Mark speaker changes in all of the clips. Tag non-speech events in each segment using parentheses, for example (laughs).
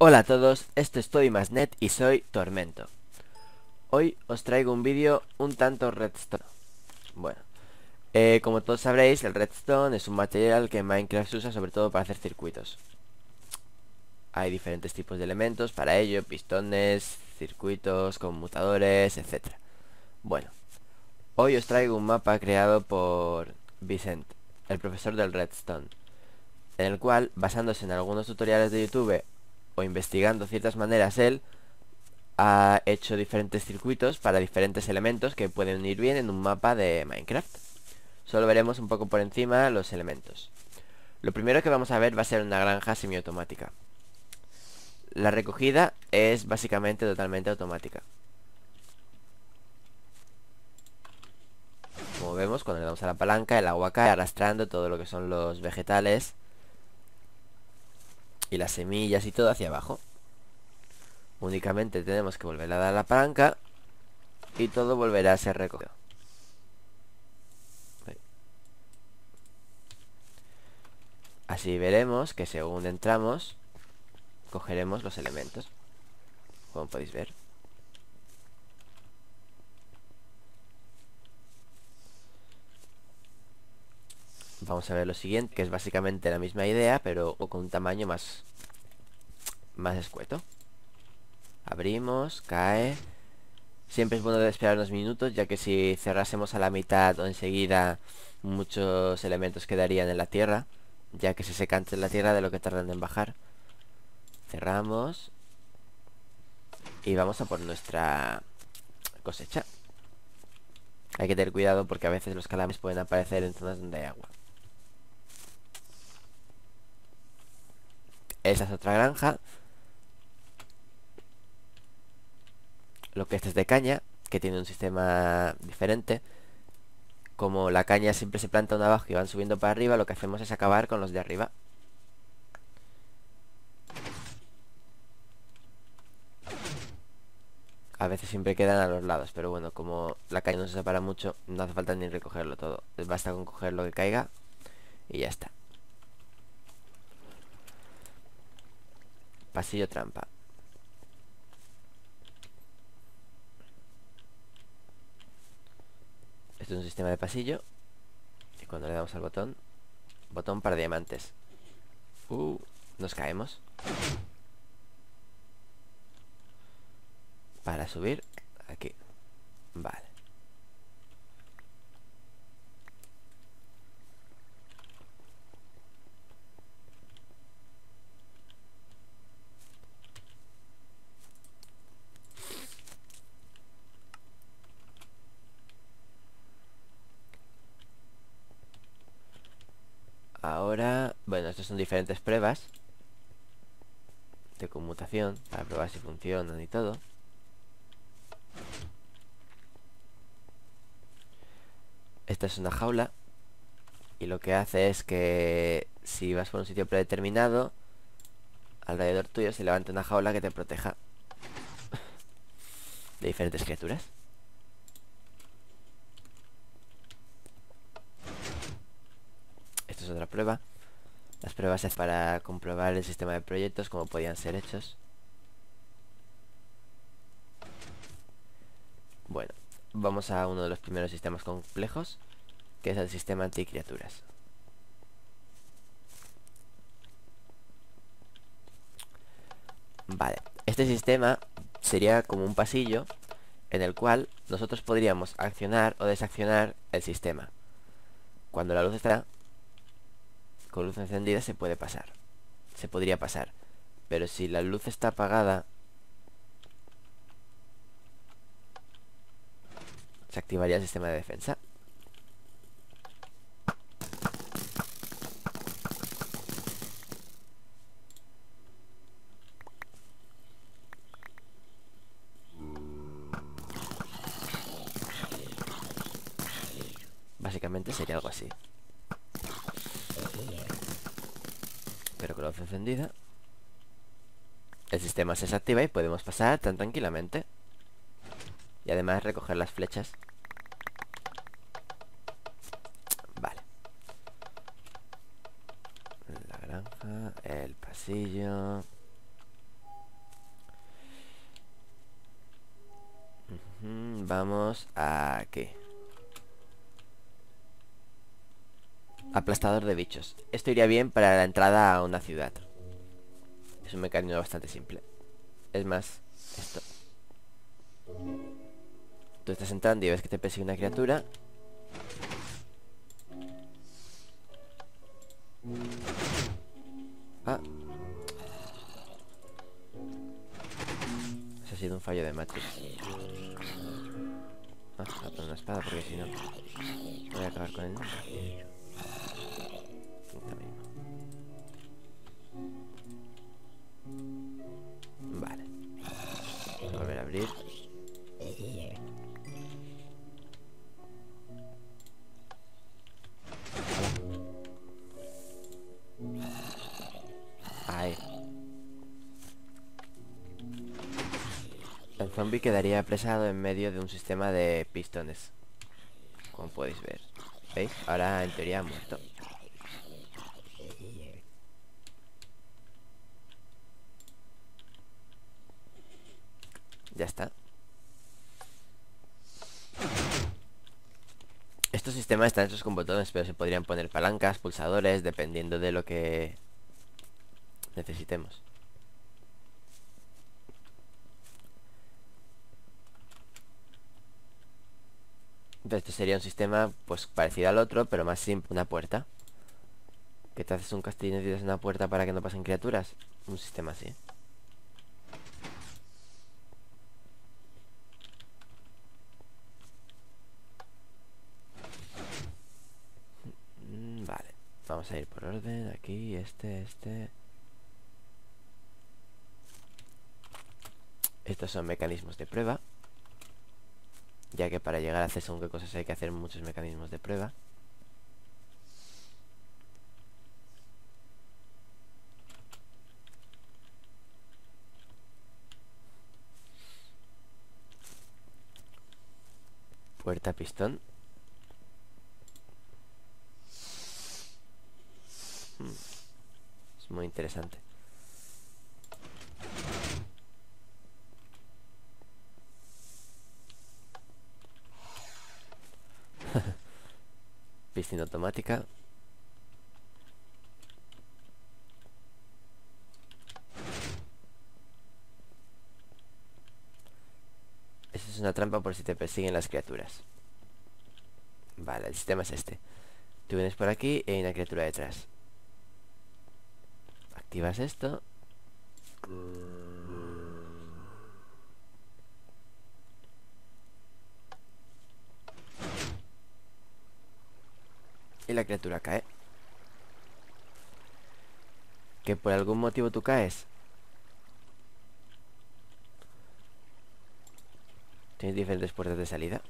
Speaker 1: Hola a todos, esto es Net y soy Tormento. Hoy os traigo un vídeo un tanto redstone. Bueno, eh, como todos sabréis, el redstone es un material que Minecraft usa sobre todo para hacer circuitos. Hay diferentes tipos de elementos para ello, pistones, circuitos, conmutadores, etc. Bueno, hoy os traigo un mapa creado por Vicent, el profesor del redstone, en el cual, basándose en algunos tutoriales de YouTube o investigando ciertas maneras él ha hecho diferentes circuitos para diferentes elementos que pueden ir bien en un mapa de Minecraft. Solo veremos un poco por encima los elementos. Lo primero que vamos a ver va a ser una granja semiautomática. La recogida es básicamente totalmente automática. Como vemos, cuando le damos a la palanca, el agua cae arrastrando todo lo que son los vegetales y las semillas y todo hacia abajo. Únicamente tenemos que volver a dar la palanca y todo volverá a ser recogido. Así veremos que según entramos, cogeremos los elementos. Como podéis ver. Vamos a ver lo siguiente, que es básicamente la misma idea, pero con un tamaño más, más escueto. Abrimos, cae. Siempre es bueno esperar unos minutos, ya que si cerrásemos a la mitad o enseguida, muchos elementos quedarían en la tierra, ya que se seca antes la tierra de lo que tardan en bajar. Cerramos. Y vamos a por nuestra cosecha. Hay que tener cuidado porque a veces los calambres pueden aparecer en zonas donde hay agua. Esa es otra granja. Lo que este es de caña, que tiene un sistema diferente. Como la caña siempre se planta una abajo y van subiendo para arriba, lo que hacemos es acabar con los de arriba. A veces siempre quedan a los lados, pero bueno, como la caña no se separa mucho, no hace falta ni recogerlo todo. Basta con coger lo que caiga y ya está. Pasillo trampa. Esto es un sistema de pasillo. Y cuando le damos al botón, botón para diamantes. Uh, nos caemos. Para subir, aquí. Vale. Ahora, bueno, estas son diferentes pruebas de conmutación para probar si funcionan y todo. Esta es una jaula y lo que hace es que si vas por un sitio predeterminado, alrededor tuyo se levanta una jaula que te proteja de diferentes criaturas. Otra prueba. Las pruebas es para comprobar el sistema de proyectos, como podían ser hechos. Bueno, vamos a uno de los primeros sistemas complejos, que es el sistema anticriaturas. Vale, este sistema sería como un pasillo en el cual nosotros podríamos accionar o desaccionar el sistema. Cuando la luz está, con luz encendida se puede pasar. Se podría pasar. Pero si la luz está apagada... Se activaría el sistema de defensa. Básicamente sería algo así. encendida. El sistema se desactiva y podemos pasar tan tranquilamente. Y además recoger las flechas. Vale. La granja, el pasillo... Vamos aquí. Aplastador de bichos. Esto iría bien para la entrada a una ciudad. Es un mecanismo bastante simple. Es más, esto. Tú estás entrando y ves que te persigue una criatura. Ah. Eso ha sido un fallo de Matrix. Ah, a poner una espada porque si no voy a acabar con él. Zombie quedaría apresado en medio de un sistema de pistones. Como podéis ver. ¿Veis? Ahora en teoría muerto. Ya está. Estos sistemas están hechos con botones, pero se podrían poner palancas, pulsadores, dependiendo de lo que necesitemos. Entonces esto sería un sistema pues parecido al otro, pero más simple, una puerta. Que te haces un castillo y necesitas una puerta para que no pasen criaturas. Un sistema así. Vamos a ir por orden, aquí, este, este Estos son mecanismos de prueba Ya que para llegar a hacer según qué cosas hay que hacer muchos mecanismos de prueba. Puerta pistón. Muy interesante. Piscina automática. Esa es una trampa por si te persiguen las criaturas. Vale, el sistema es este. Tú vienes por aquí y hay una criatura detrás. Activas esto. Y la criatura cae. Que por algún motivo tú caes. Tienes diferentes puertas de salida.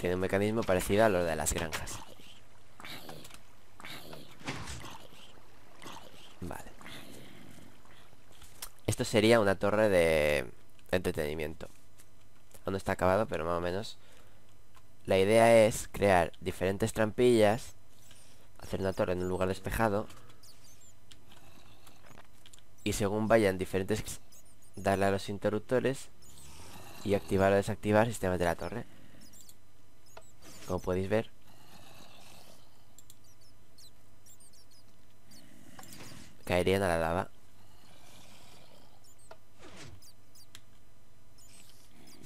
Speaker 1: Tiene un mecanismo parecido a lo de las granjas. Vale. Esto sería una torre de entretenimiento. Aún no está acabado, pero más o menos. La idea es crear diferentes trampillas. Hacer una torre en un lugar despejado. Y según vayan diferentes... Darle a los interruptores. Y activar o desactivar sistemas de la torre. Como podéis ver Caerían a la lava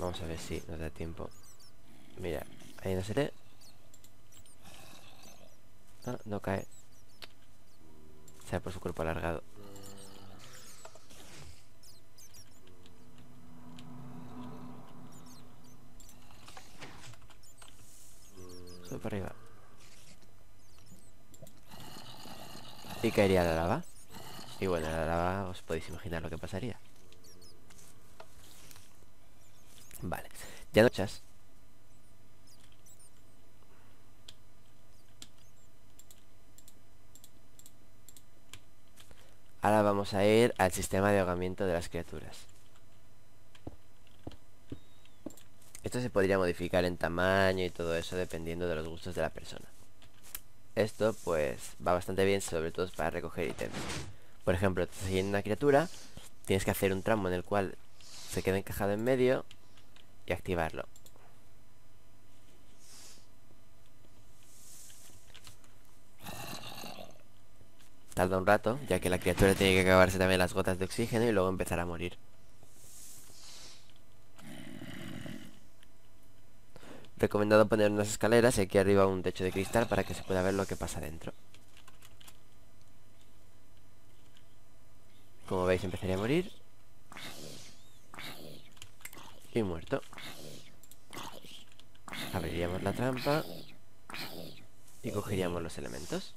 Speaker 1: Vamos a ver si nos da tiempo Mira, ahí no seré No, no cae Sea por su cuerpo alargado para arriba. Y caería la lava. Y bueno, la lava os podéis imaginar lo que pasaría. Vale. Ya no echas. Ahora vamos a ir al sistema de ahogamiento de las criaturas. Esto se podría modificar en tamaño y todo eso dependiendo de los gustos de la persona. esto pues va bastante bien, sobre todo para recoger ítems. Por ejemplo, te siguiendo una criatura, tienes que hacer un tramo en el cual se quede encajado en medio y activarlo. Tarda un rato, ya que la criatura tiene que acabarse también las gotas de oxígeno y luego empezar a morir. Recomendado poner unas escaleras y aquí arriba un techo de cristal para que se pueda ver lo que pasa dentro. Como veis empezaría a morir. Y muerto. Abriríamos la trampa. Y cogeríamos los elementos.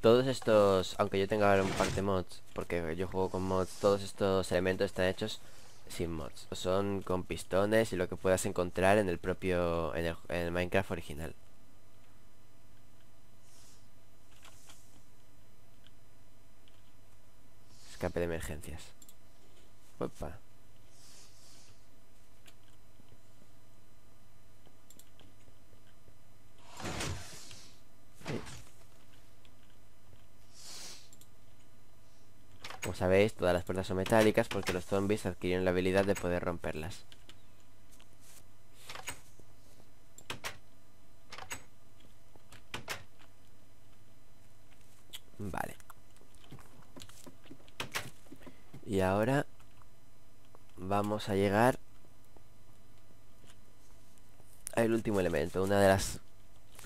Speaker 1: Todos estos, aunque yo tenga un par de mods, porque yo juego con mods, todos estos elementos están hechos sin mods. Son con pistones y lo que puedas encontrar en el propio, en el, Minecraft original. Escape de emergencias. Opa. Sabéis, todas las puertas son metálicas porque los zombies adquieren la habilidad de poder romperlas. Vale. Y ahora vamos a llegar al último elemento, una de las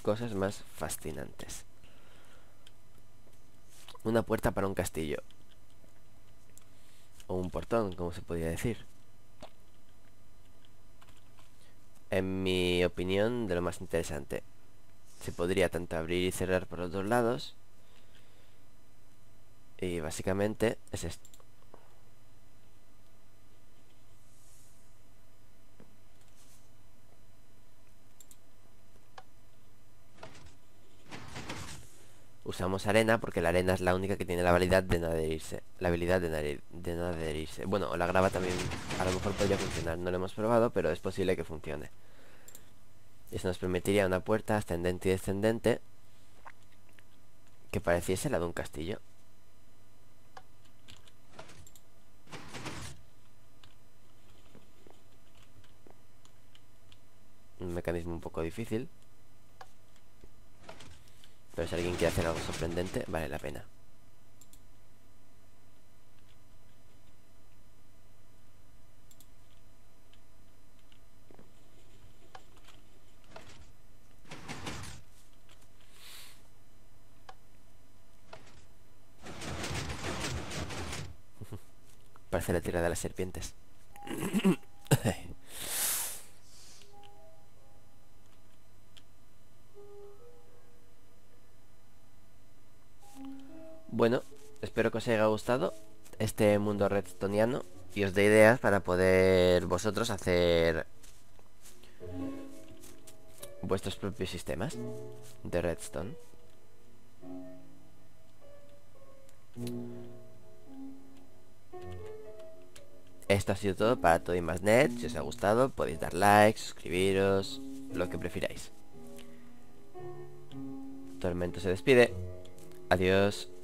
Speaker 1: cosas más fascinantes. Una puerta para un castillo un portón, como se podría decir. En mi opinión, de lo más interesante. Se podría tanto abrir y cerrar por los dos lados. Y básicamente es esto. Usamos arena porque la arena es la única que tiene la habilidad de no adherirse. La habilidad de no, adherirse. Bueno, la grava también a lo mejor podría funcionar. No lo hemos probado, pero es posible que funcione. Eso nos permitiría una puerta ascendente y descendente que pareciese la de un castillo. Un mecanismo un poco difícil. Pero si alguien quiere hacer algo sorprendente, vale la pena. (laughs) Parece la tierra de las serpientes. Bueno, espero que os haya gustado este mundo redstoniano y os dé ideas para poder vosotros hacer vuestros propios sistemas de redstone. Esto ha sido todo para todo y más net. Si os ha gustado podéis dar like, suscribiros, lo que prefiráis. Tormento se despide. Adiós.